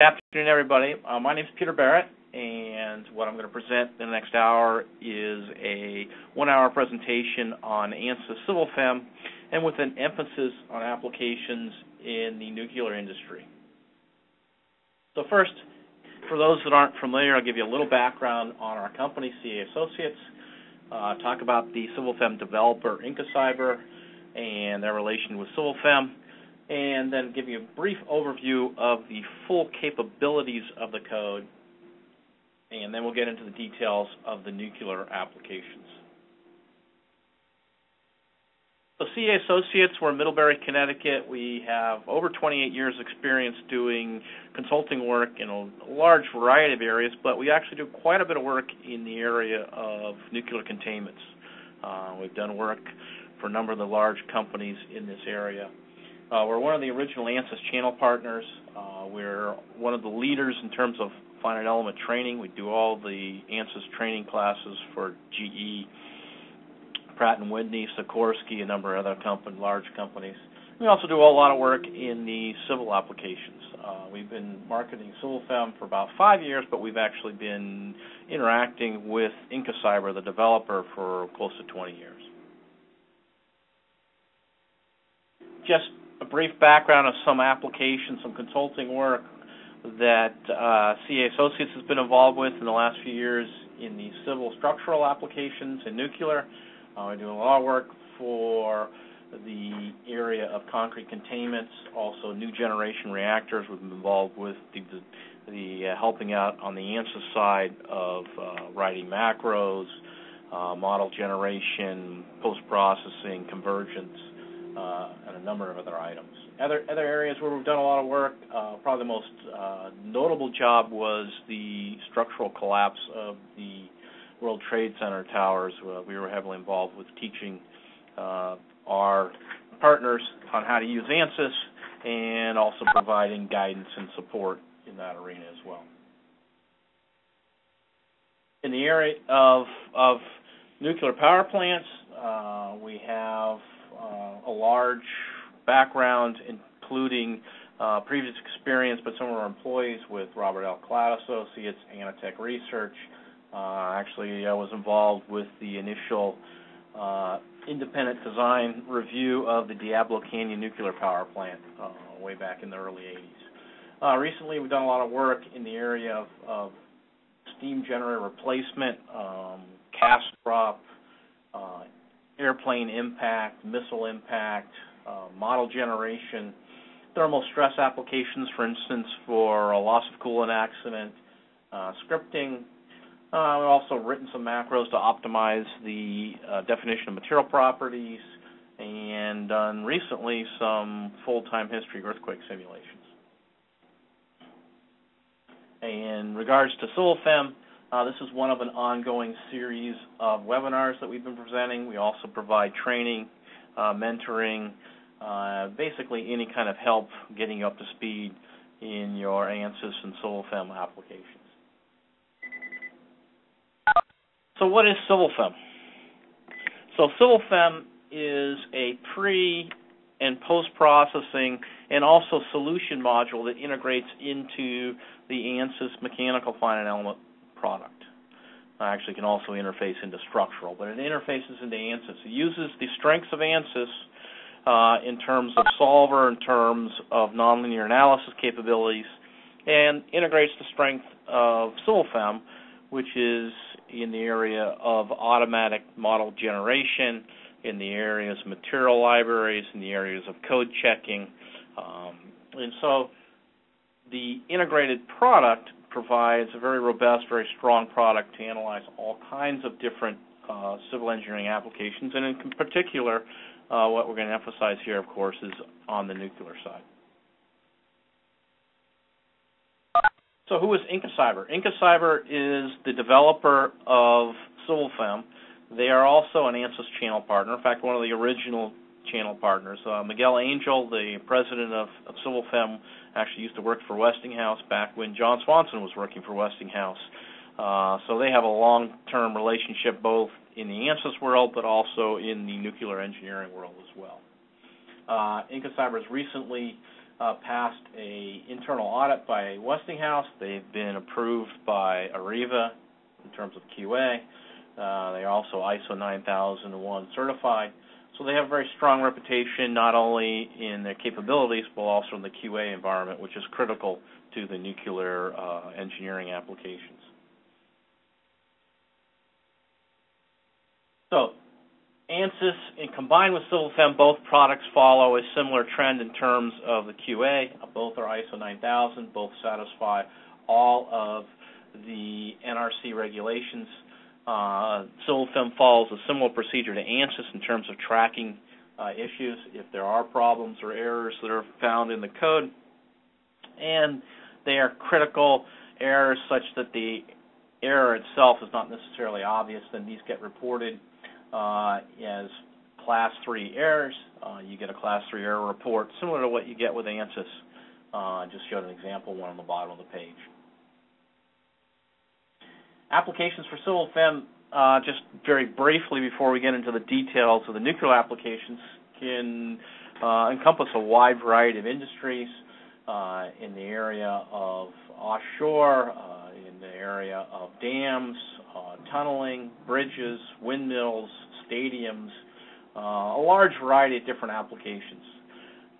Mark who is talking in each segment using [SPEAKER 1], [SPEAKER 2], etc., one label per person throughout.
[SPEAKER 1] Good afternoon, everybody. Uh, my name is Peter Barrett, and what I'm going to present in the next hour is a one-hour presentation on ANSYS Civil FEM, and with an emphasis on applications in the nuclear industry. So first, for those that aren't familiar, I'll give you a little background on our company, CAE Associates, uh, talk about the Civil FEM developer, Ingeciber, and their relation with Civil FEM, and then give you a brief overview of the full capabilities of the code, and then we'll get into the details of the nuclear applications. So CAE Associates, we're in Middlebury, Connecticut. We have over 28 years experience doing consulting work in a large variety of areas, but we actually do quite a bit of work in the area of nuclear containments. Uh, we've done work for a number of the large companies in this area. Uh, we're one of the original ANSYS channel partners. Uh, we're one of the leaders in terms of finite element training. We do all the ANSYS training classes for GE, Pratt & Whitney, Sikorsky, a number of other company, large companies. We also do a lot of work in the civil applications. Uh, we've been marketing CivilFem for about five years, but we've actually been interacting with Ingeciber, the developer, for close to 20 years. Just a brief background of some applications, some consulting work that uh, CAE Associates has been involved with in the last few years in the civil structural applications and nuclear. Uh, we do a lot of work for the area of concrete containments, also new generation reactors. We've been involved with the, the, the uh, helping out on the ANSYS side of uh, writing macros, uh, model generation, post-processing, convergence, uh, and a number of other items. Other other areas where we've done a lot of work, uh, probably the most uh, notable job was the structural collapse of the World Trade Center towers. Uh, we were heavily involved with teaching uh, our partners on how to use ANSYS and also providing guidance and support in that arena as well. In the area of, of nuclear power plants, uh, we have uh, a large background, including uh, previous experience, but some of our employees with Robert L. Cloud Associates, Anatech Research. Uh, actually, I was involved with the initial uh, independent design review of the Diablo Canyon nuclear power plant uh, way back in the early 80s. Uh, recently, we've done a lot of work in the area of, of steam generator replacement, um, cask drop, uh, airplane impact, missile impact, uh, model generation, thermal stress applications, for instance, for a loss of coolant accident, uh, scripting. Uh, we've also written some macros to optimize the uh, definition of material properties, and done recently some full-time history earthquake simulations. In regards to CivilFem, uh, this is one of an ongoing series of webinars that we've been presenting. We also provide training, uh, mentoring, uh, basically any kind of help getting you up to speed in your ANSYS and CivilFem applications. So what is CivilFem? So CivilFem is a pre and post-processing and also solution module that integrates into the ANSYS mechanical finite element product. I Actually, can also interface into structural, but it interfaces into ANSYS. It uses the strengths of ANSYS uh, in terms of solver, in terms of nonlinear analysis capabilities, and integrates the strength of CivilFem, which is in the area of automatic model generation, in the areas of material libraries, in the areas of code checking. Um, and so the integrated product provides a very robust, very strong product to analyze all kinds of different uh, civil engineering applications, and in particular, uh, what we're going to emphasize here, of course, is on the nuclear side. So who is Ingeciber? Ingeciber is the developer of CivilFem. They are also an ANSYS channel partner. In fact, one of the original channel partners. Uh, Miguel Angel, the president of, of CivilFem, actually used to work for Westinghouse back when John Swanson was working for Westinghouse. Uh, so they have a long-term relationship both in the ANSYS world but also in the nuclear engineering world as well. Uh, Ingeciber has recently uh, passed a internal audit by Westinghouse. They've been approved by Areva in terms of QA. Uh, they are also ISO 9001 certified. So they have a very strong reputation not only in their capabilities but also in the QA environment, which is critical to the nuclear uh, engineering applications. So ANSYS and combined with CivilFem, both products follow a similar trend in terms of the QA. Both are ISO 9000. Both satisfy all of the NRC regulations. Uh, follows a similar procedure to ANSYS in terms of tracking uh, issues if there are problems or errors that are found in the code. And they are critical errors such that the error itself is not necessarily obvious, then these get reported uh, as class 3 errors. Uh, you get a class 3 error report similar to what you get with ANSYS. Uh, just showed an example one on the bottom of the page. Applications for CivilFem, uh, just very briefly before we get into the details of the nuclear applications, can uh, encompass a wide variety of industries uh, in the area of offshore, uh, in the area of dams, uh, tunneling, bridges, windmills, stadiums, uh, a large variety of different applications.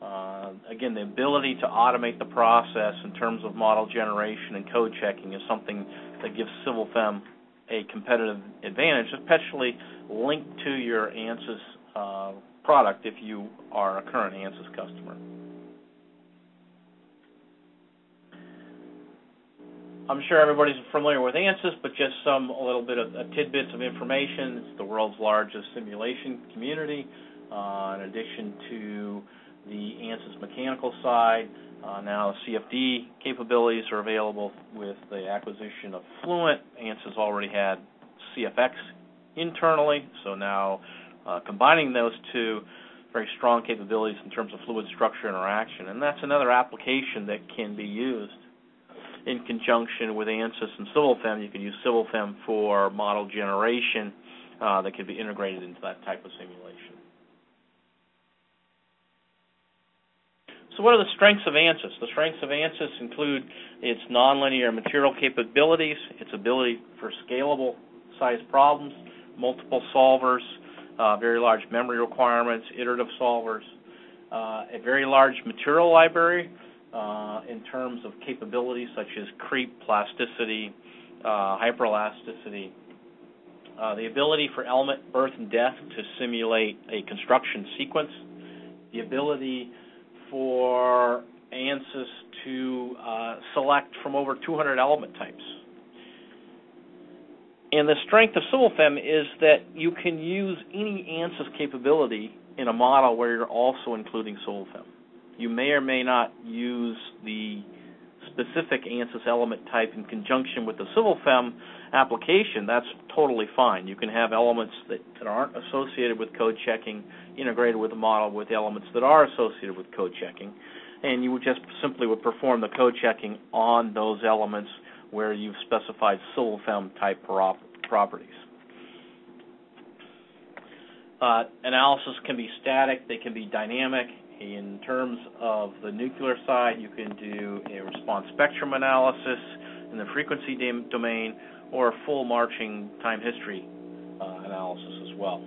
[SPEAKER 1] Uh, again, the ability to automate the process in terms of model generation and code checking is something that gives CivilFem a competitive advantage, especially linked to your ANSYS uh, product if you are a current ANSYS customer. I'm sure everybody's familiar with ANSYS, but just some a little bit of uh, tidbits of information. It's the world's largest simulation community. Uh, in addition to the ANSYS mechanical side, uh, now CFD capabilities are available with the acquisition of Fluent. ANSYS already had CFX internally, so now uh, combining those two very strong capabilities in terms of fluid structure interaction, and that's another application that can be used in conjunction with ANSYS and CivilFem. You can use CivilFem for model generation uh, that can be integrated into that type of simulation. So what are the strengths of ANSYS? The strengths of ANSYS include its nonlinear material capabilities, its ability for scalable size problems, multiple solvers, uh, very large memory requirements, iterative solvers, uh, a very large material library uh, in terms of capabilities such as creep, plasticity, uh, hyperelasticity, uh, the ability for element birth and death to simulate a construction sequence, the ability for ANSYS to uh, select from over 200 element types. And the strength of CivilFem is that you can use any ANSYS capability in a model where you're also including CivilFem you may or may not use the specific ANSYS element type in conjunction with the CivilFem application, that's totally fine. You can have elements that, that aren't associated with code checking integrated with a model with elements that are associated with code checking, and you would just simply would perform the code checking on those elements where you've specified CivilFem type prop- properties. Uh, analysis can be static, they can be dynamic, in terms of the nuclear side, you can do a response spectrum analysis in the frequency domain or a full marching time history uh, analysis as well.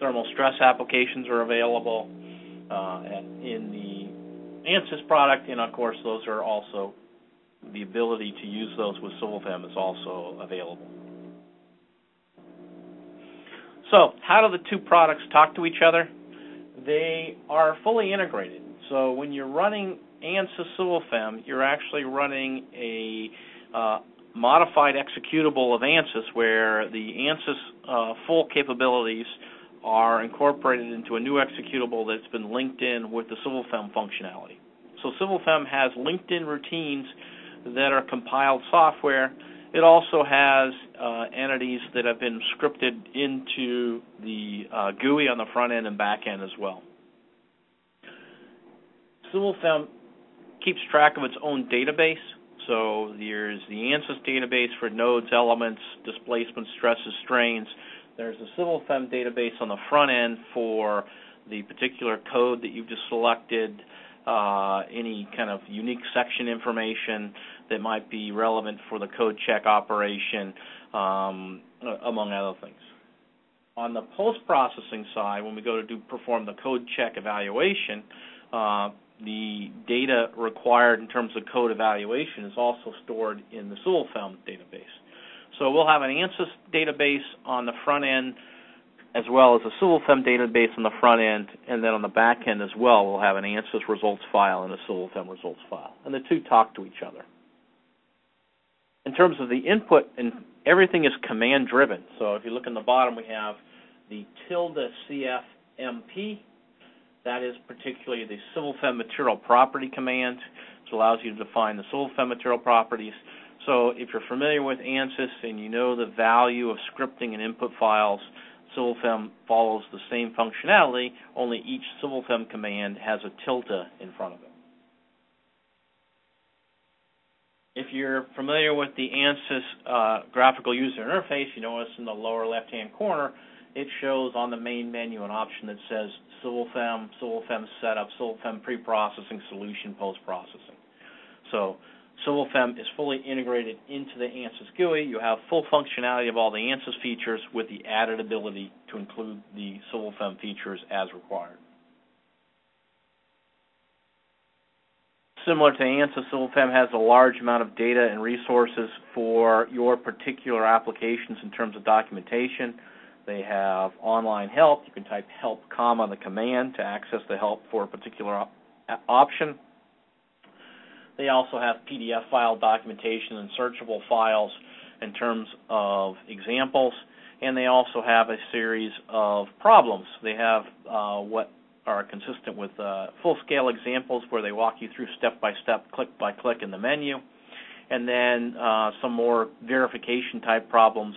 [SPEAKER 1] Thermal stress applications are available uh, in the ANSYS product, and of course, those are also the ability to use those with CivilFem is also available. So, how do the two products talk to each other? they are fully integrated. So when you're running ANSYS CivilFem, you're actually running a uh, modified executable of ANSYS where the ANSYS uh, full capabilities are incorporated into a new executable that's been linked in with the CivilFem functionality. So CivilFem has linked in routines that are compiled software it also has uh, entities that have been scripted into the uh, GUI on the front end and back end as well. CivilFem keeps track of its own database. So there's the ANSYS database for nodes, elements, displacements, stresses, strains. There's a CivilFem database on the front end for the particular code that you've just selected. uh, any kind of unique section information that might be relevant for the code check operation, um, among other things. On the post-processing side, when we go to do perform the code check evaluation, uh, the data required in terms of code evaluation is also stored in the CivilFem database. So we'll have an ANSYS database on the front end as well as a CivilFem database on the front end, and then on the back end as well, we'll have an ANSYS results file and a CivilFem results file, and the two talk to each other. In terms of the input, and everything is command driven. So if you look in the bottom, we have the tilde CFMP. That is particularly the CivilFem material property command, which allows you to define the CivilFem material properties. So if you're familiar with ANSYS and you know the value of scripting and input files, CivilFem follows the same functionality, only each CivilFem command has a tilde in front of it. If you're familiar with the ANSYS uh, graphical user interface, you notice in the lower left-hand corner, it shows on the main menu an option that says CivilFem, CivilFem Setup, CivilFem Pre-Processing Solution Post-Processing. So CivilFem is fully integrated into the ANSYS GUI. You have full functionality of all the ANSYS features with the added ability to include the CivilFem features as required. Similar to ANSYS, CivilFem has a large amount of data and resources for your particular applications in terms of documentation. They have online help. You can type help comma the command to access the help for a particular op option. They also have PDF file documentation and searchable files in terms of examples, and they also have a series of problems. They have uh, what are consistent with uh, full-scale examples where they walk you through step-by-step, click-by-click in the menu, and then uh, some more verification-type problems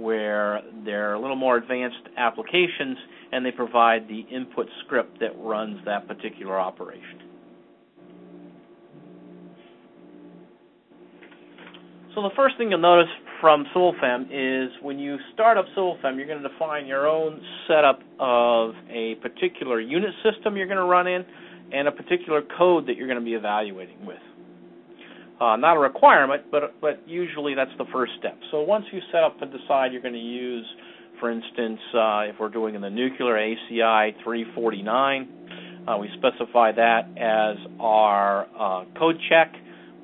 [SPEAKER 1] where they're a little more advanced applications and they provide the input script that runs that particular operation. So the first thing you'll notice from CivilFem is when you start up CivilFem, you're going to define your own setup of a particular unit system you're going to run in and a particular code that you're going to be evaluating with. Uh, not a requirement, but but usually that's the first step. So once you set up and decide you're going to use, for instance, uh, if we're doing in the nuclear ACI 349, uh, we specify that as our uh, code check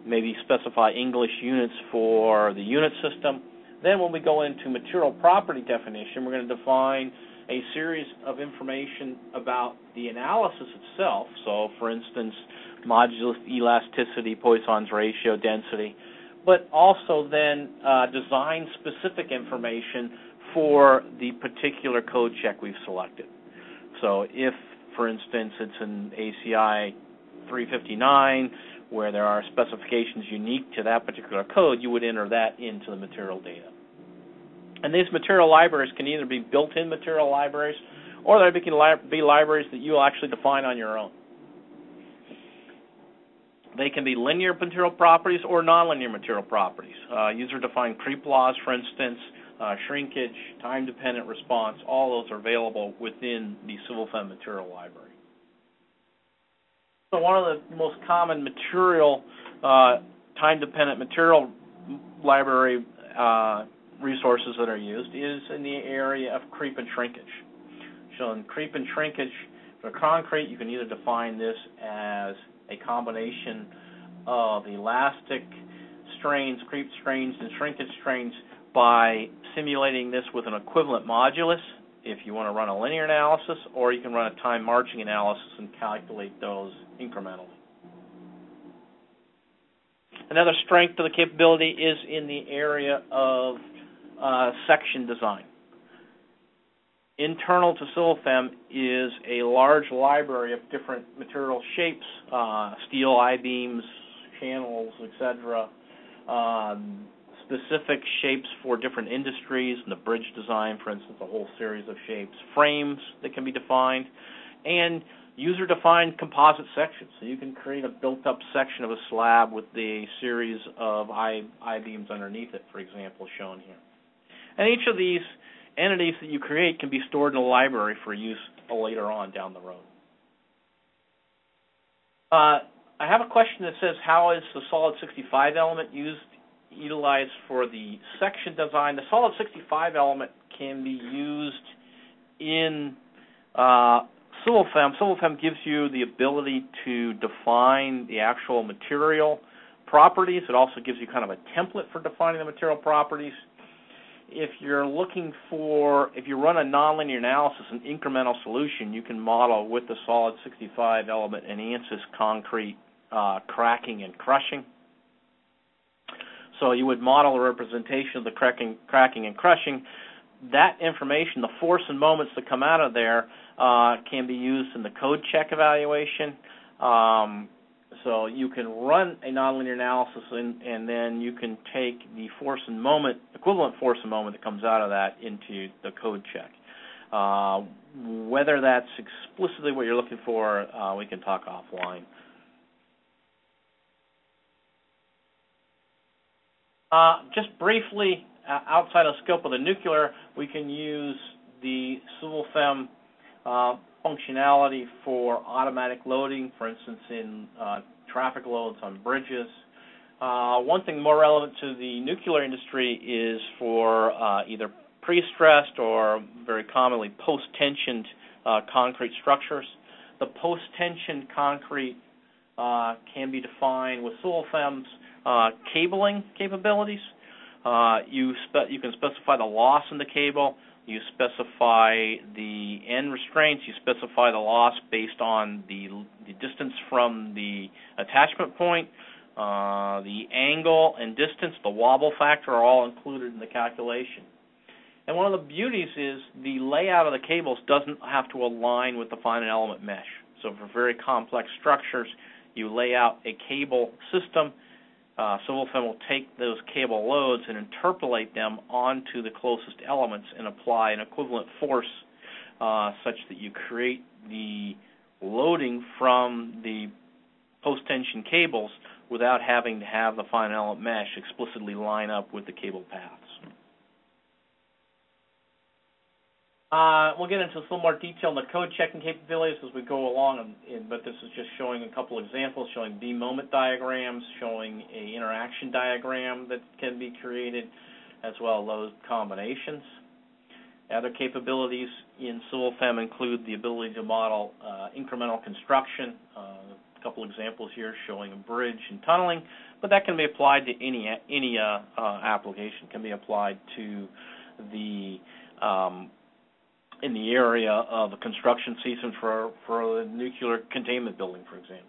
[SPEAKER 1] maybe specify English units for the unit system. Then when we go into material property definition, we're going to define a series of information about the analysis itself. So, for instance, modulus, elasticity, Poisson's ratio, density, but also then uh, design specific information for the particular code check we've selected. So, if, for instance, it's an ACI 359 where there are specifications unique to that particular code, you would enter that into the material data. And these material libraries can either be built-in material libraries or they can be libraries that you'll actually define on your own. They can be linear material properties or nonlinear material properties. Uh, user-defined creep laws, for instance, uh, shrinkage, time-dependent response, all those are available within the CivilFem material library. So one of the most common material, uh, time-dependent material library uh, resources that are used is in the area of creep and shrinkage. So in creep and shrinkage, for concrete, you can either define this as a combination of elastic strains, creep strains, and shrinkage strains by simulating this with an equivalent modulus if you want to run a linear analysis, or you can run a time marching analysis and calculate those incrementally. Another strength of the capability is in the area of uh, section design. Internal to CivilFem is a large library of different material shapes, uh, steel I-beams, channels, etc., um, specific shapes for different industries, and the bridge design, for instance, a whole series of shapes, frames that can be defined, and user-defined composite sections. So you can create a built-up section of a slab with the series of I, I-beams underneath it, for example, shown here. And each of these entities that you create can be stored in a library for use later on down the road. Uh, I have a question that says, how is the Solid 65 element used utilized for the section design? The Solid 65 element can be used in uh, Civil-Fem. Civil-Fem gives you the ability to define the actual material properties. It also gives you kind of a template for defining the material properties. If you're looking for, if you run a nonlinear analysis, an incremental solution, you can model with the solid 65 element and ANSYS concrete uh, cracking and crushing. So you would model a representation of the cracking, cracking and crushing. That information, the force and moments that come out of there, uh, can be used in the code check evaluation. Um, so you can run a nonlinear analysis, and, and, then you can take the force and moment, equivalent force and moment that comes out of that into the code check. Uh, whether that's explicitly what you're looking for, uh, we can talk offline. Uh, just briefly, uh, outside of scope of the nuclear, we can use the Civil-Fem uh, functionality for automatic loading, for instance, in uh, traffic loads on bridges. Uh, one thing more relevant to the nuclear industry is for uh, either pre-stressed or very commonly post-tensioned uh, concrete structures. The post-tension concrete uh, can be defined with Civil-Fem's uh, cabling capabilities. you, you can specify the loss in the cable you specify the end restraints, you specify the loss based on the, the distance from the attachment point, uh, the angle and distance, the wobble factor are all included in the calculation. And one of the beauties is the layout of the cables doesn't have to align with the finite element mesh. So for very complex structures, you lay out a cable system uh, Civil-Fem will take those cable loads and interpolate them onto the closest elements and apply an equivalent force uh, such that you create the loading from the post-tension cables without having to have the finite element mesh explicitly line up with the cable paths. Uh, we'll get into a little more detail on the code checking capabilities as we go along, but this is just showing a couple examples, showing B-moment diagrams, showing a interaction diagram that can be created, as well as load combinations. Other capabilities in Civil-Fem include the ability to model uh, incremental construction. Uh, a couple examples here showing a bridge and tunneling, but that can be applied to any any uh, uh application. Can be applied to the um, in the area of a construction season for for a nuclear containment building, for example.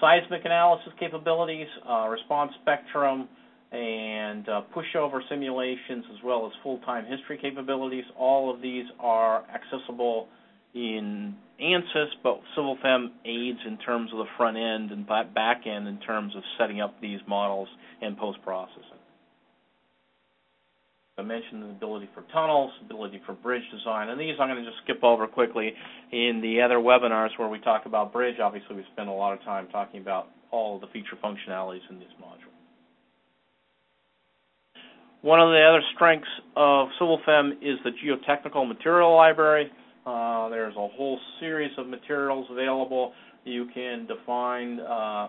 [SPEAKER 1] Seismic analysis capabilities, uh, response spectrum, and uh, pushover simulations, as well as full-time history capabilities. All of these are accessible in ANSYS, but Civil-Fem aids in terms of the front end and back end in terms of setting up these models and post-processing. I mentioned the ability for tunnels, ability for bridge design, and these I'm going to just skip over quickly. In the other webinars where we talk about bridge, obviously we spend a lot of time talking about all of the feature functionalities in this module. One of the other strengths of Civil-Fem is the geotechnical material library. Uh, there's a whole series of materials available. You can define uh,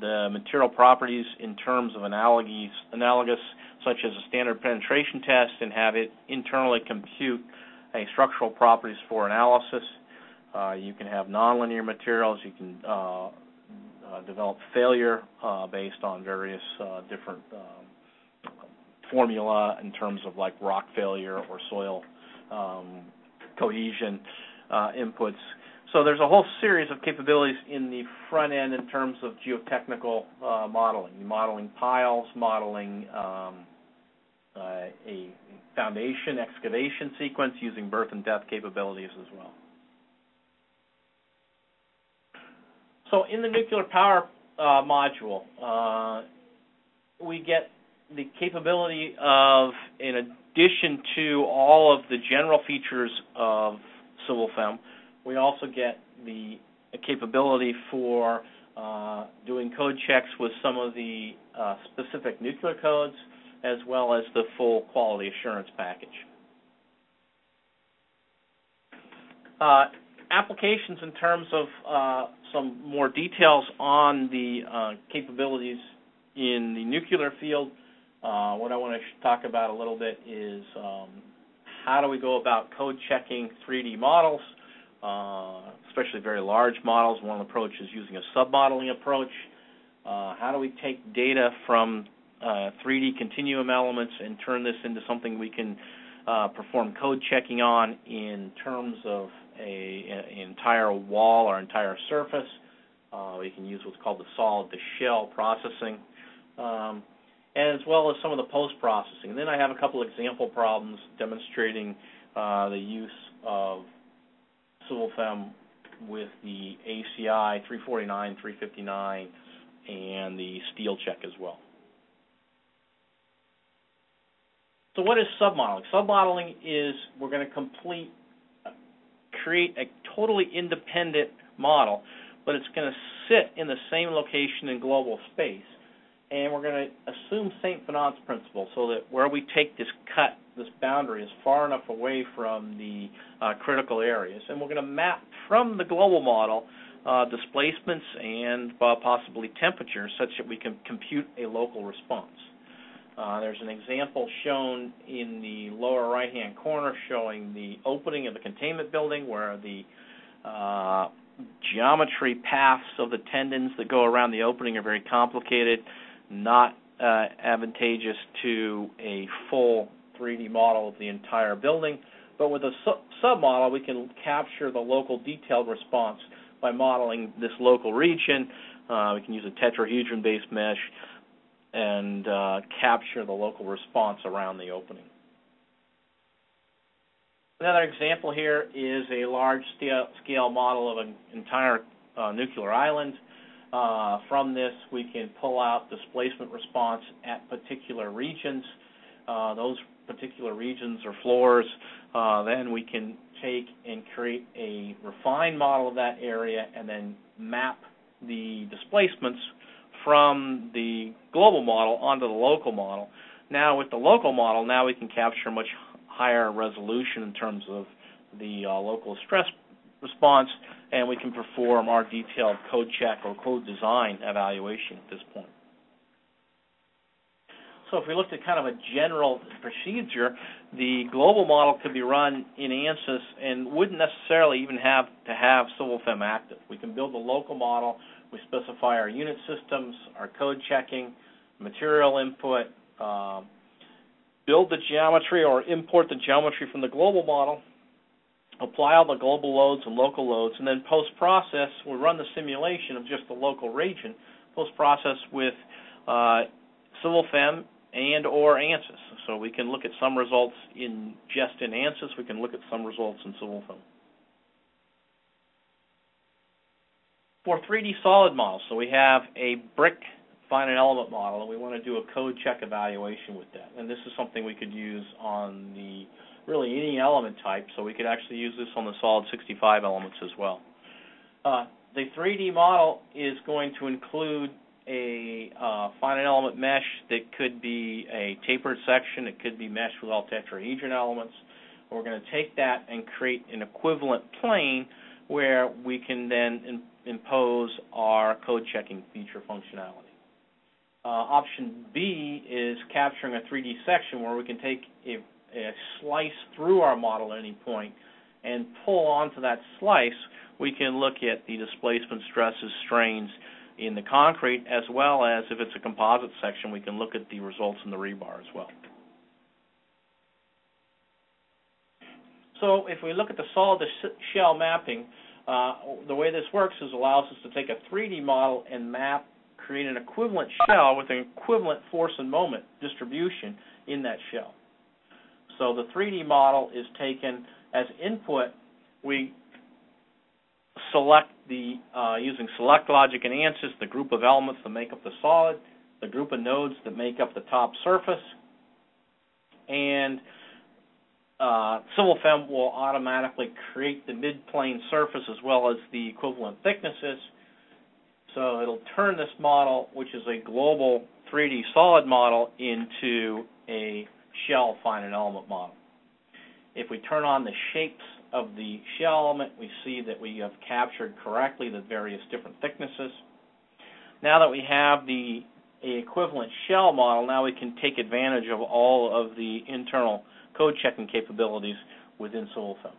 [SPEAKER 1] the material properties in terms of analogies, analogous such as a standard penetration test and have it internally compute a structural properties for analysis. Uh, you can have nonlinear materials. You can uh, uh, develop failure uh, based on various uh, different um, formula in terms of like rock failure or soil um, cohesion inputs. So there's a whole series of capabilities in the front end in terms of geotechnical modeling, modeling piles, modeling um, uh, a foundation excavation sequence using birth and death capabilities as well. So in the nuclear power uh, module, uh, we get the capability of, in addition to all of the general features of Civil-Fem, we also get the capability for uh, doing code checks with some of the uh, specific nuclear codes, as well as the full quality assurance package. Uh, applications in terms of uh, some more details on the uh, capabilities in the nuclear field. Uh, what I want to talk about a little bit is um, how do we go about code checking 3D models, uh, especially very large models. One approach is using a submodeling approach. Uh, how do we take data from 3D uh, continuum elements and turn this into something we can uh, perform code checking on in terms of a, an entire wall or entire surface. Uh, we can use what's called the solid to shell processing, um, as well as some of the post-processing. And then I have a couple example problems demonstrating the use of CivilFem with the ACI 349, 359, and the steel check as well. So what is submodeling? Submodeling is we're going to complete, create a totally independent model, but it's going to sit in the same location in global space. And we're going to assume St. Venant's principle so that where we take this cut, this boundary is far enough away from the uh, critical areas. And we're going to map from the global model uh, displacements and uh, possibly temperatures such that we can compute a local response. Uh, there's an example shown in the lower right-hand corner showing the opening of the containment building where the uh, geometry paths of the tendons that go around the opening are very complicated, not uh, advantageous to a full 3D model of the entire building. But with a su- submodel, we can capture the local detailed response by modeling this local region. Uh, we can use a tetrahedron-based mesh and uh, capture the local response around the opening. Another example here is a large scale model of an entire uh, nuclear island. Uh, from this, we can pull out displacement response at particular regions. Uh, those particular regions or floors, uh, then we can take and create a refined model of that area and then map the displacements from the global model onto the local model. Now with the local model, now we can capture much higher resolution in terms of the uh, local stress response, and we can perform our detailed code check or code design evaluation at this point. So if we looked at kind of a general procedure, the global model could be run in ANSYS and wouldn't necessarily even have to have CivilFem active. We can build a local model we specify our unit systems, our code checking, material input, um, build the geometry or import the geometry from the global model, apply all the global loads and local loads, and then post-process, we run the simulation of just the local region, post-process with uh, CivilFem and or ANSYS. So we can look at some results in just in ANSYS, we can look at some results in CivilFem. for 3D solid models. So we have a brick finite element model, and we want to do a code check evaluation with that. And this is something we could use on the really any element type, so we could actually use this on the solid 65 elements as well. Uh, the 3D model is going to include a uh, finite element mesh that could be a tapered section, it could be meshed with all tetrahedron elements. We're going to take that and create an equivalent plane where we can then impose our code checking feature functionality. Uh, option B is capturing a 3D section where we can take a, a, slice through our model at any point and pull onto that slice. We can look at the displacement stresses, strains in the concrete, as well as if it's a composite section, we can look at the results in the rebar as well. So if we look at the solid shell mapping, uh, the way this works is allows us to take a 3D model and map, create an equivalent shell with an equivalent force and moment distribution in that shell. So the 3D model is taken as input. We select the, uh, using select logic and ANSYS, the group of elements that make up the solid, the group of nodes that make up the top surface, and uh, CivilFem will automatically create the mid-plane surface as well as the equivalent thicknesses. So it'll turn this model, which is a global 3D solid model, into a shell finite element model. If we turn on the shapes of the shell element, we see that we have captured correctly the various different thicknesses. Now that we have the equivalent shell model, now we can take advantage of all of the internal code checking capabilities within CivilFEM.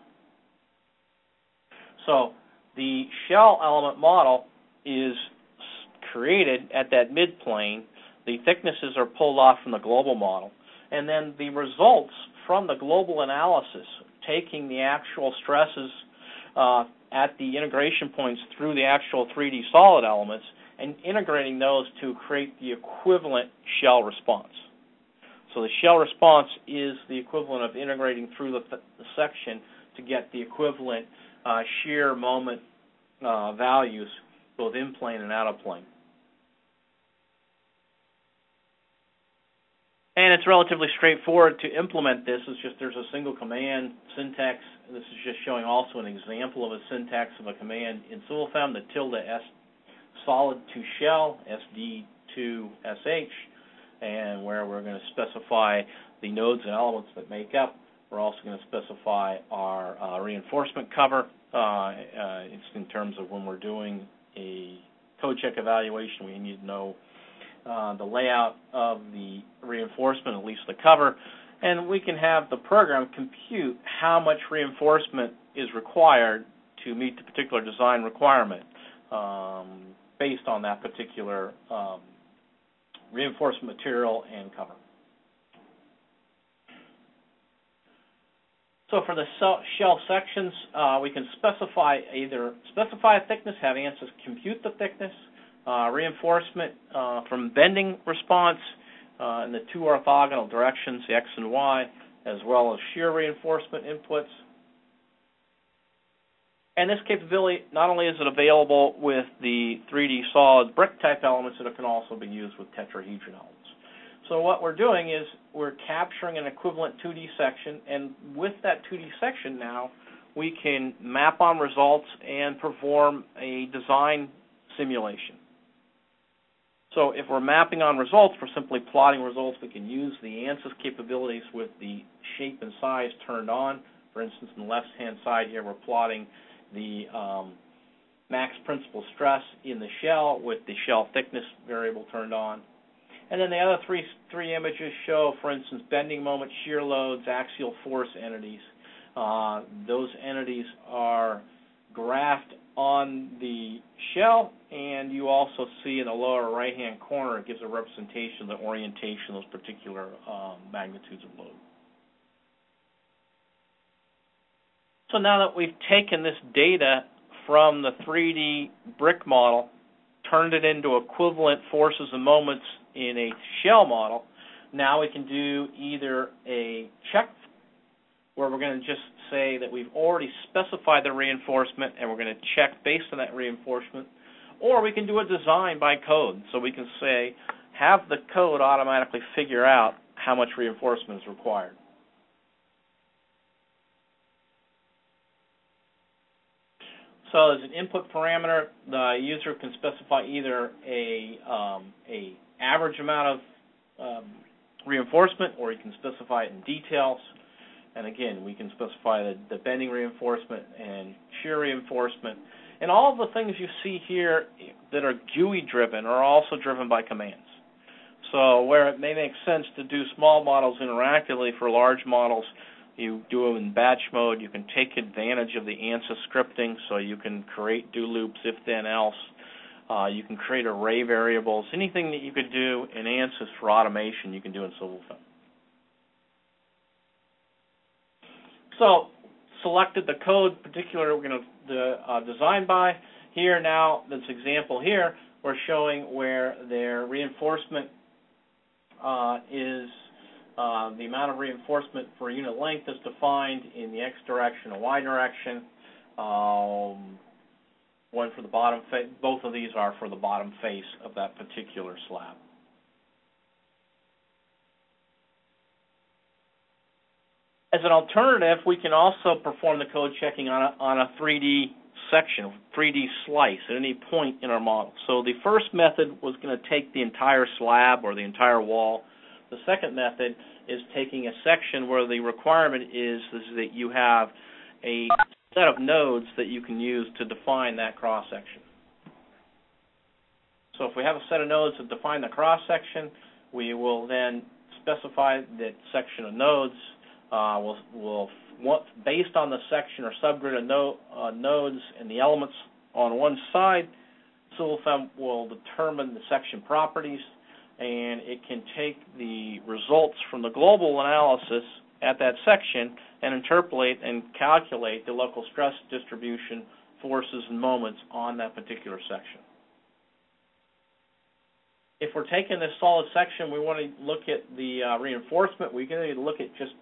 [SPEAKER 1] So the shell element model is created at that midplane. The thicknesses are pulled off from the global model. And then the results from the global analysis, taking the actual stresses uh, at the integration points through the actual 3D solid elements and integrating those to create the equivalent shell response. So the shell response is the equivalent of integrating through the, th the section to get the equivalent uh, shear moment uh, values both in plane and out of plane. And it's relatively straightforward to implement this. It's just there's a single command syntax. This is just showing also an example of a syntax of a command in CivilFEM, the tilde s solid to shell, SD to SH, and where we're going to specify the nodes and elements that make up. We're also going to specify our uh, reinforcement cover. Uh, uh, it's in terms of when we're doing a code check evaluation, we need to know uh, the layout of the reinforcement, at least the cover, and we can have the program compute how much reinforcement is required to meet the particular design requirement. Um, based on that particular um, reinforcement material and cover. So for the shell sections, uh, we can specify either specify a thickness, have ANSYS compute the thickness, reinforcement uh, from bending response uh, in the two orthogonal directions, the x and y, as well as shear reinforcement inputs. And this capability, not only is it available with the 3D solid brick type elements, it can also be used with tetrahedron elements. So what we're doing is we're capturing an equivalent 2D section, and with that 2D section now, we can map on results and perform a design simulation. So if we're mapping on results, we're simply plotting results. We can use the ANSYS capabilities with the shape and size turned on. For instance, on the left-hand side here, we're plotting the um, max principal stress in the shell with the shell thickness variable turned on. And then the other three three images show, for instance, bending moment, shear loads, axial force entities. Uh, those entities are graphed on the shell, and you also see in the lower right-hand corner, it gives a representation of the orientation of those particular um, magnitudes of load. So now that we've taken this data from the 3D brick model, turned it into equivalent forces and moments in a shell model, now we can do either a check where we're going to just say that we've already specified the reinforcement and we're going to check based on that reinforcement, or we can do a design by code. So we can say, have the code automatically figure out how much reinforcement is required. So as an input parameter, the user can specify either a um, a average amount of um, reinforcement, or you can specify it in details. And again, we can specify the, the bending reinforcement and shear reinforcement. And all the things you see here that are GUI driven are also driven by commands. So where it may make sense to do small models interactively for large models, you do them in batch mode. You can take advantage of the ANSYS scripting, so you can create do loops if then else. Uh, you can create array variables. Anything that you could do in ANSYS for automation, you can do in CivilFEM. So, selected the code, particular we're going to uh, design by. Here now, this example here, we're showing where their reinforcement uh, is uh, the amount of reinforcement for unit length is defined in the x direction and y direction. Um, one for the bottom face, both of these are for the bottom face of that particular slab. As an alternative, we can also perform the code checking on a, on a 3D section, 3D slice at any point in our model. So the first method was going to take the entire slab or the entire wall the second method is taking a section where the requirement is, is that you have a set of nodes that you can use to define that cross section. So if we have a set of nodes that define the cross section, we will then specify that section of nodes uh, will, will based on the section or subgrid of no, uh, nodes and the elements on one side, CivilFEM will determine the section properties, and it can take the results from the global analysis at that section and interpolate and calculate the local stress distribution, forces, and moments on that particular section. If we're taking this solid section, we want to look at the uh, reinforcement. We can look at just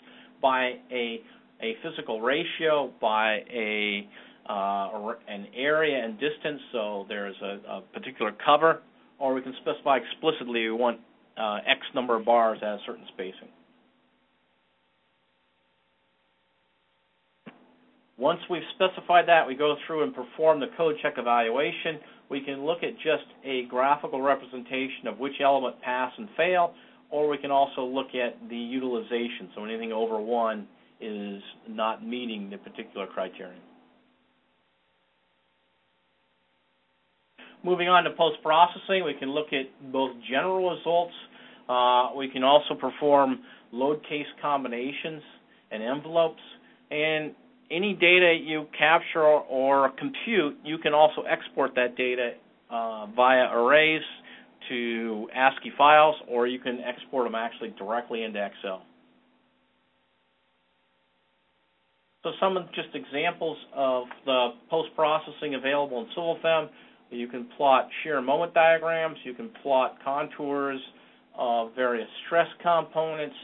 [SPEAKER 1] by a a physical ratio, by a uh, an area and distance, so there's a, a, particular cover, or we can specify explicitly we want uh, X number of bars at a certain spacing. Once we've specified that, we go through and perform the code check evaluation. We can look at just a graphical representation of which element pass and fail, or we can also look at the utilization, so anything over 1 is not meeting the particular criterion. Moving on to post-processing, we can look at both general results. Uh, we can also perform load case combinations and envelopes. And any data you capture or compute, you can also export that data uh, via arrays to ASCII files, or you can export them actually directly into Excel. So some of just examples of the post-processing available in CivilFEM you can plot shear moment diagrams. You can plot contours of various stress components.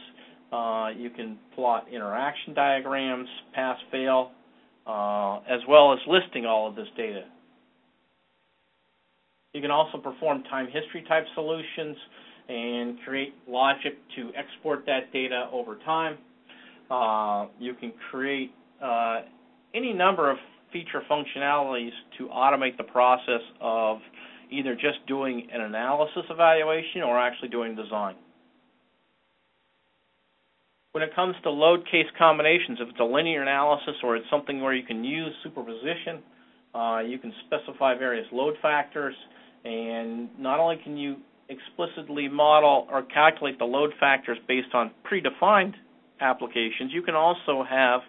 [SPEAKER 1] Uh, you can plot interaction diagrams, pass-fail, uh, as well as listing all of this data. You can also perform time history type solutions and create logic to export that data over time. Uh, you can create uh, any number of feature functionalities to automate the process of either just doing an analysis evaluation or actually doing design. When it comes to load case combinations, if it's a linear analysis or it's something where you can use superposition, uh, you can specify various load factors, and not only can you explicitly model or calculate the load factors based on predefined applications, you can also have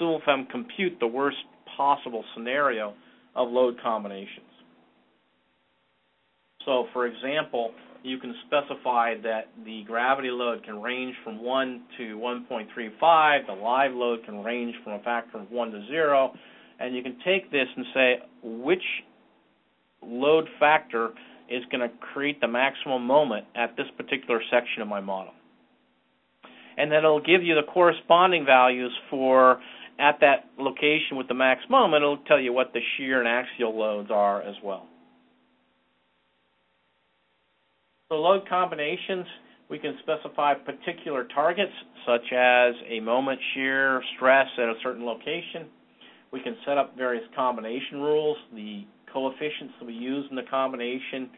[SPEAKER 1] CivilFEM compute the worst possible scenario of load combinations. So, for example, you can specify that the gravity load can range from 1 to 1.35, the live load can range from a factor of 1 to 0, and you can take this and say which load factor is going to create the maximum moment at this particular section of my model. And then it'll give you the corresponding values for at that location with the max moment, it'll tell you what the shear and axial loads are as well. So load combinations, we can specify particular targets, such as a moment shear stress at a certain location. We can set up various combination rules. The coefficients that we use in the combination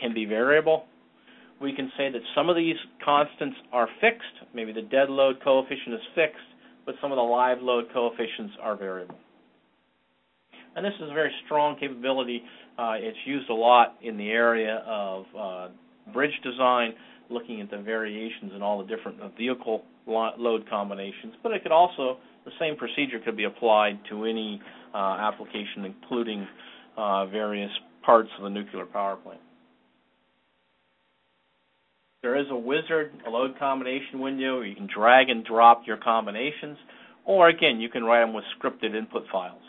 [SPEAKER 1] can be variable. We can say that some of these constants are fixed. Maybe the dead load coefficient is fixed, but some of the live load coefficients are variable. And this is a very strong capability. Uh, it's used a lot in the area of uh, bridge design, looking at the variations in all the different vehicle load combinations. But it could also, the same procedure could be applied to any uh, application, including uh, various parts of the nuclear power plant. There is a wizard, a load combination window where you can drag and drop your combinations, or again, you can write them with scripted input files.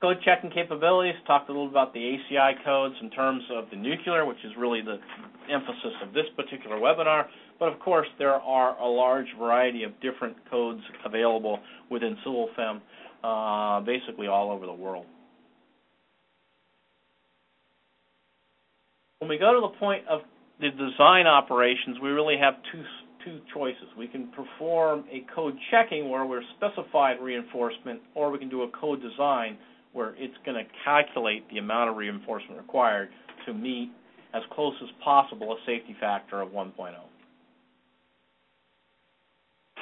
[SPEAKER 1] Code checking capabilities, talked a little about the ACI codes in terms of the nuclear, which is really the emphasis of this particular webinar. But of course, there are a large variety of different codes available within CivilFEM, uh, basically all over the world. When we go to the point of the design operations, we really have two two choices. We can perform a code checking where we're specified reinforcement, or we can do a code design where it's going to calculate the amount of reinforcement required to meet as close as possible a safety factor of 1.0.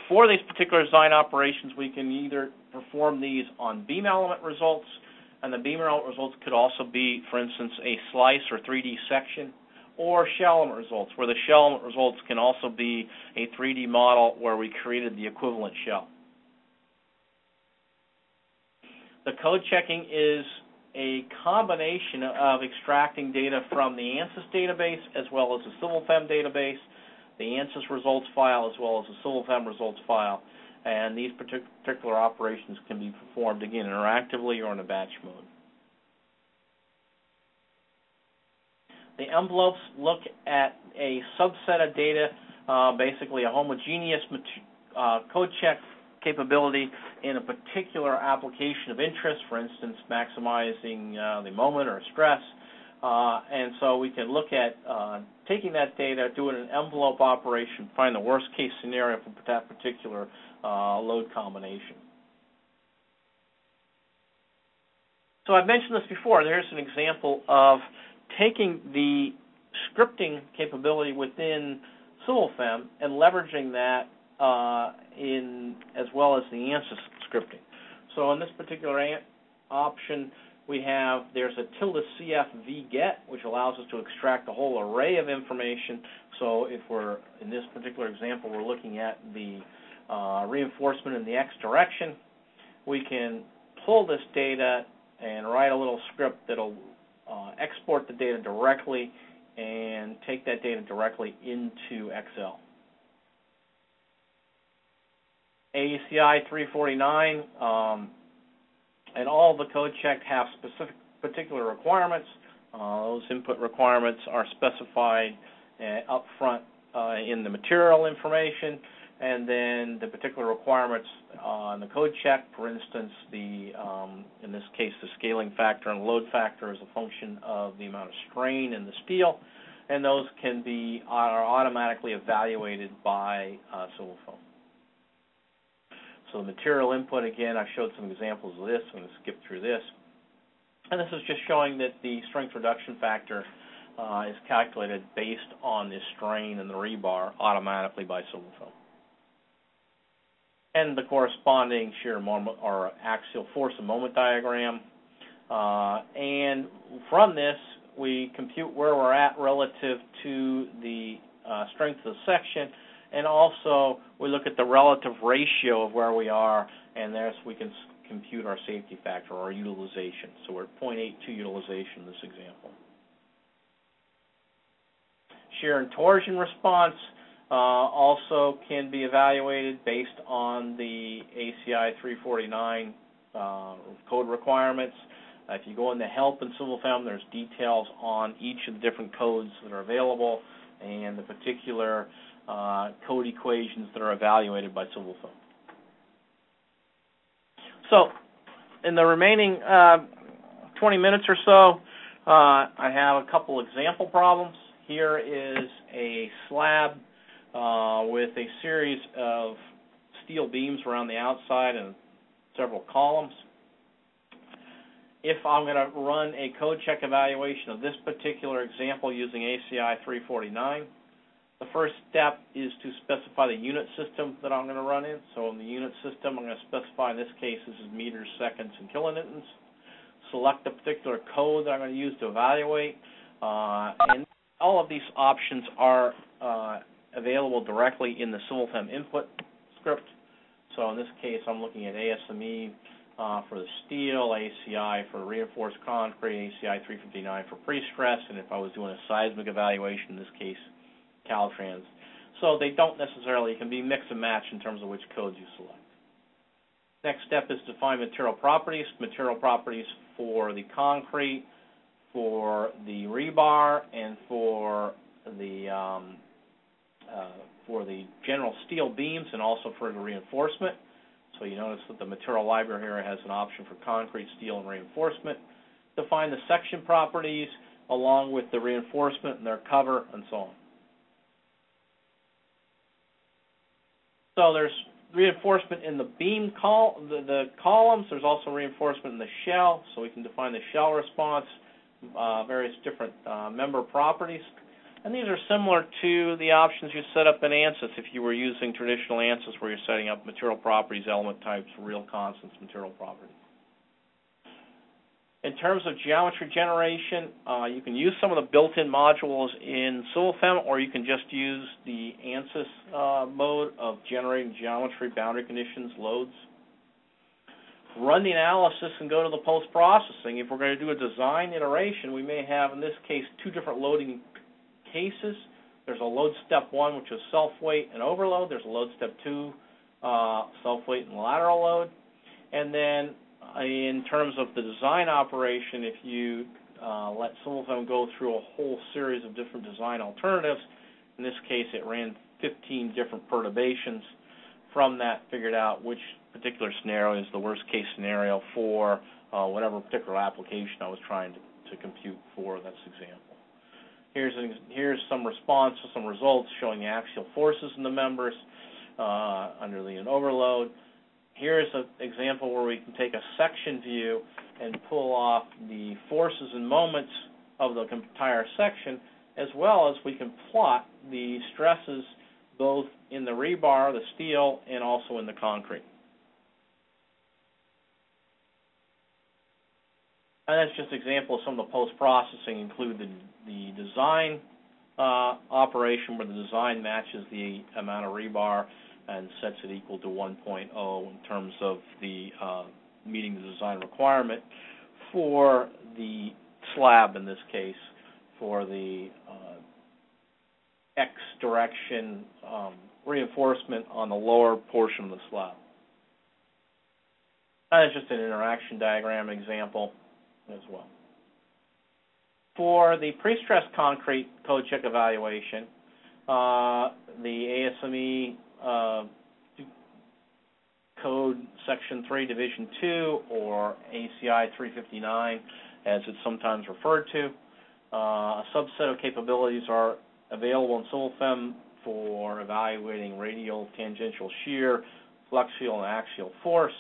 [SPEAKER 1] for these particular design operations, we can either perform these on beam element results, and the beam element results could also be, for instance, a slice or 3D section, or shell element results, where the shell element results can also be a 3D model where we created the equivalent shell. The code checking is a combination of extracting data from the ANSYS database as well as the CivilFem database, the ANSYS results file as well as the CivilFem results file, and these particular operations can be performed, again, interactively or in a batch mode. The envelopes look at a subset of data, uh, basically a homogeneous uh, code check capability in a particular application of interest, for instance, maximizing uh, the moment or stress. Uh, and so we can look at uh, taking that data, doing an envelope operation, find the worst case scenario for that particular load combination. So I've mentioned this before. There's an example of taking the scripting capability within CivilFem and leveraging that uh, in as well as the ANSYS scripting. So in this particular option, we have there's a tilde CF get, which allows us to extract a whole array of information. So if we're in this particular example, we're looking at the uh, reinforcement in the x direction, we can pull this data and write a little script that'll uh, export the data directly and take that data directly into Excel. ACI 349 um, and all the code check have specific particular requirements. Uh, those input requirements are specified uh, up front uh, in the material information, and then the particular requirements on the code check, for instance, the um, in this case the scaling factor and load factor is a function of the amount of strain in the steel, and those can be are automatically evaluated by uh, CivilFem. So the material input, again, I showed some examples of this. I'm going to skip through this. And this is just showing that the strength reduction factor uh, is calculated based on the strain in the rebar automatically by CivilFem. And the corresponding shear moment or axial force and moment diagram. Uh, and from this, we compute where we're at relative to the uh, strength of the section and also, we look at the relative ratio of where we are, and there's we can compute our safety factor or utilization. So we're at 0.82 utilization in this example. Shear and torsion response uh, also can be evaluated based on the ACI 349 uh, code requirements. Uh, if you go into help in CivilFem, there's details on each of the different codes that are available and the particular uh, code equations that are evaluated by Civil CivilFem. So, in the remaining uh, 20 minutes or so, uh, I have a couple example problems. Here is a slab uh, with a series of steel beams around the outside and several columns. If I'm going to run a code check evaluation of this particular example using ACI 349, the first step is to specify the unit system that I'm going to run in. So in the unit system, I'm going to specify, in this case, this is meters, seconds, and kilonewtons. Select the particular code that I'm going to use to evaluate. Uh, and all of these options are uh, available directly in the CivilFem input script. So in this case, I'm looking at ASME uh, for the steel, ACI for reinforced concrete, ACI 359 for pre-stress, and if I was doing a seismic evaluation, in this case, Caltrans. So they don't necessarily, can be mix and match in terms of which codes you select. Next step is define material properties. Material properties for the concrete, for the rebar, and for the um, for the general steel beams, and also for the reinforcement. So you notice that the material library here has an option for concrete, steel, and reinforcement. Define the section properties along with the reinforcement and their cover, and so on. So there's reinforcement in the beam col the, the columns. There's also reinforcement in the shell, so we can define the shell response, uh, various different uh, member properties. And these are similar to the options you set up in ANSYS if you were using traditional ANSYS where you're setting up material properties, element types, real constants, material properties. In terms of geometry generation, uh, you can use some of the built-in modules in CivilFem, or you can just use the ANSYS uh, mode of generating geometry, boundary conditions, loads. Run the analysis and go to the post-processing. If we're going to do a design iteration, we may have, in this case, two different loading cases. There's a load step one, which is self-weight and overload. There's a load step two, uh, self-weight and lateral load. And then in terms of the design operation, if you uh, let CivilFem go through a whole series of different design alternatives, in this case it ran 15 different perturbations. From that, figured out which particular scenario is the worst case scenario for uh, whatever particular application I was trying to, to compute for this example. Here's, here's some response to some results showing the axial forces in the members uh, under the overload here's an example where we can take a section view and pull off the forces and moments of the entire section, as well as we can plot the stresses both in the rebar, the steel, and also in the concrete. And that's just an example of some of the post-processing include the, the design uh, operation where the design matches the amount of rebar and sets it equal to 1.0 in terms of the uh, meeting the design requirement for the slab in this case for the uh, X direction um, reinforcement on the lower portion of the slab. That is just an interaction diagram example as well. For the pre-stressed concrete code check evaluation, uh, the ASME uh, code section 3 division 2 or ACI 359 as it's sometimes referred to. Uh, a subset of capabilities are available in CivilFem for evaluating radial tangential shear, flexural and axial force.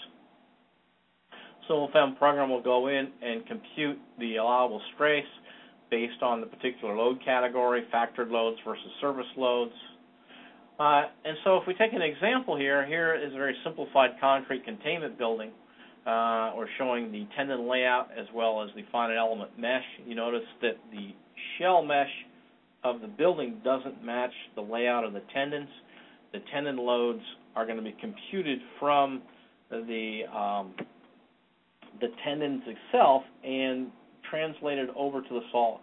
[SPEAKER 1] CivilFem program will go in and compute the allowable stress based on the particular load category, factored loads versus service loads, uh, and so if we take an example here, here is a very simplified concrete containment building. Uh, we're showing the tendon layout as well as the finite element mesh. You notice that the shell mesh of the building doesn't match the layout of the tendons. The tendon loads are going to be computed from the um, the tendons itself and translated over to the solid,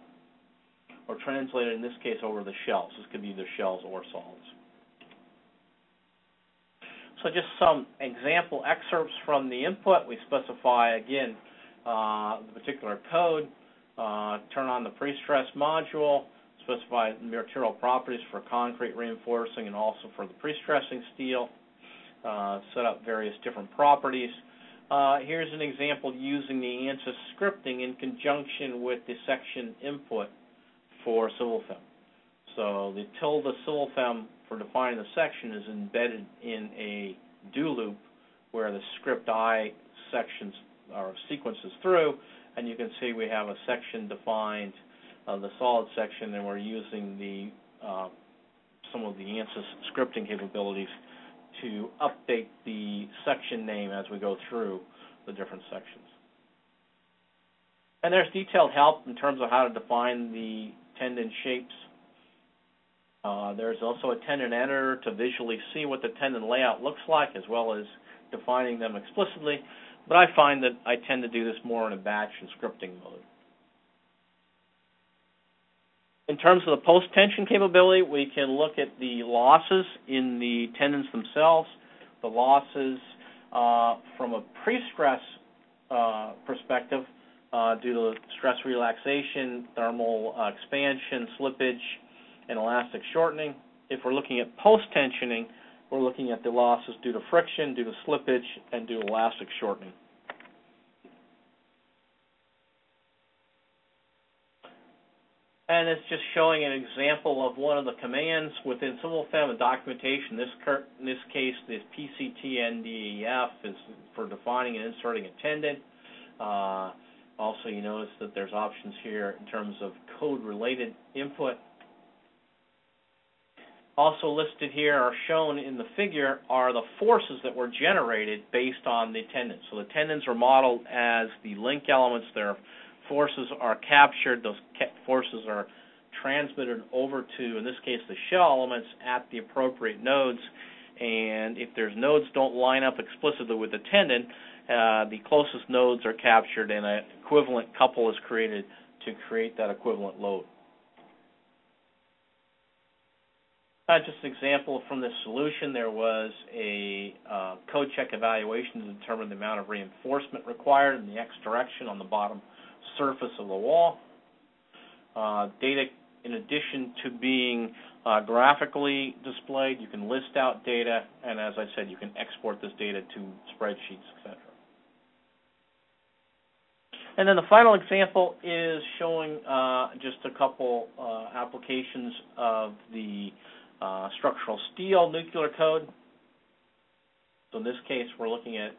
[SPEAKER 1] or translated in this case over the shells. This could be either shells or solids. So just some example excerpts from the input. We specify, again, uh, the particular code, uh, turn on the pre-stress module, specify material properties for concrete reinforcing and also for the pre-stressing steel, uh, set up various different properties. Uh, here's an example using the ANSYS scripting in conjunction with the section input for CivilFem. So the tilde CivilFem for defining the section is embedded in a do loop where the script I sections or sequences through, and you can see we have a section defined, uh, the solid section, and we're using the uh, some of the ANSYS scripting capabilities to update the section name as we go through the different sections. And there's detailed help in terms of how to define the tendon shapes uh, there's also a tendon editor to visually see what the tendon layout looks like as well as defining them explicitly, but I find that I tend to do this more in a batch and scripting mode. In terms of the post-tension capability, we can look at the losses in the tendons themselves, the losses uh, from a pre-stress uh, perspective uh, due to stress relaxation, thermal uh, expansion, slippage, and elastic shortening. If we're looking at post-tensioning, we're looking at the losses due to friction, due to slippage, and due to elastic shortening. And it's just showing an example of one of the commands within CivilFem and documentation. This, in this case, this PCTNDEF is for defining and inserting a tendon. Uh, also, you notice that there's options here in terms of code-related input Also listed here are shown in the figure are the forces that were generated based on the tendons. So the tendons are modeled as the link elements. Their forces are captured. Those ca forces are transmitted over to, in this case, the shell elements at the appropriate nodes. And if there's nodes don't line up explicitly with the tendon, uh, the closest nodes are captured and an equivalent couple is created to create that equivalent load. Uh, just an example from this solution, there was a uh, code check evaluation to determine the amount of reinforcement required in the x direction on the bottom surface of the wall. Uh, data, in addition to being uh, graphically displayed, you can list out data, and as I said, you can export this data to spreadsheets, etc. And then the final example is showing uh, just a couple uh, applications of the uh, structural steel nuclear code. So in this case, we're looking at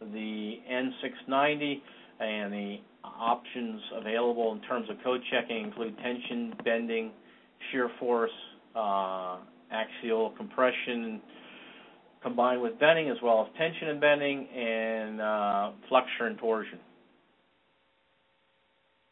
[SPEAKER 1] the N690 and the options available in terms of code checking include tension, bending, shear force, uh, axial compression combined with bending as well as tension and bending and uh, flexure and torsion.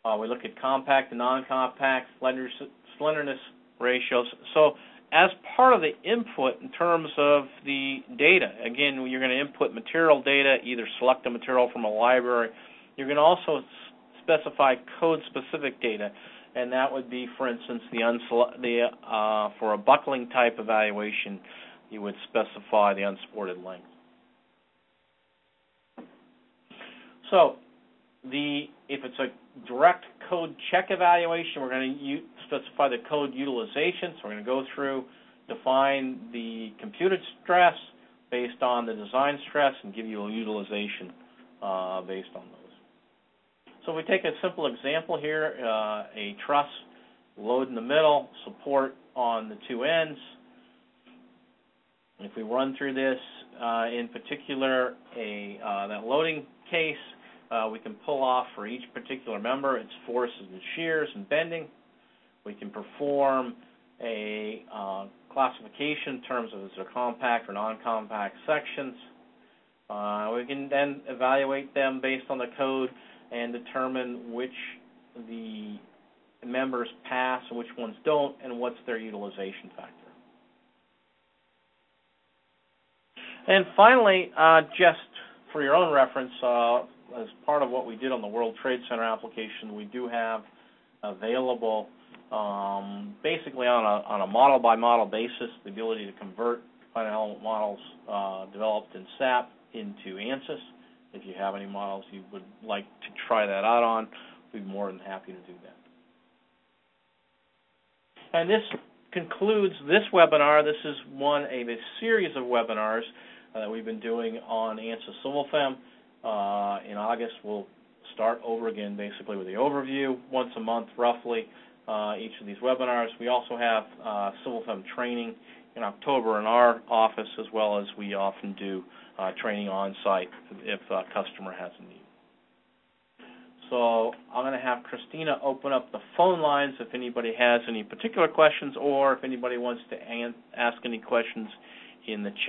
[SPEAKER 1] Uh, we look at compact and non-compact slenderness ratios. So as part of the input in terms of the data, again, you're going to input material data, either select a material from a library. You're going to also specify code-specific data, and that would be, for instance, the, the uh, for a buckling type evaluation, you would specify the unsupported length. So, the if it's a direct code check evaluation, we're going to specify the code utilization. So we're going to go through, define the computed stress based on the design stress, and give you a utilization uh, based on those. So we take a simple example here, uh, a truss, load in the middle, support on the two ends. If we run through this, uh, in particular, a uh, that loading case, uh, we can pull off for each particular member its forces and shears and bending. We can perform a uh, classification in terms of is compact or non-compact sections. Uh, we can then evaluate them based on the code and determine which the members pass and which ones don't, and what's their utilization factor. And finally, uh, just for your own reference, uh, as part of what we did on the World Trade Center application, we do have available, um, basically on a on a model by model basis, the ability to convert finite element models uh, developed in SAP into ANSYS. If you have any models you would like to try that out on, we'd be more than happy to do that. And this concludes this webinar. This is one of a series of webinars uh, that we've been doing on ANSYS CivilFem. Uh, in August, we'll start over again basically with the overview once a month roughly uh, each of these webinars. We also have uh, CivilFem training in October in our office as well as we often do uh, training on site if a customer has a need. So I'm going to have Christina open up the phone lines if anybody has any particular questions or if anybody wants to ask any questions in the chat.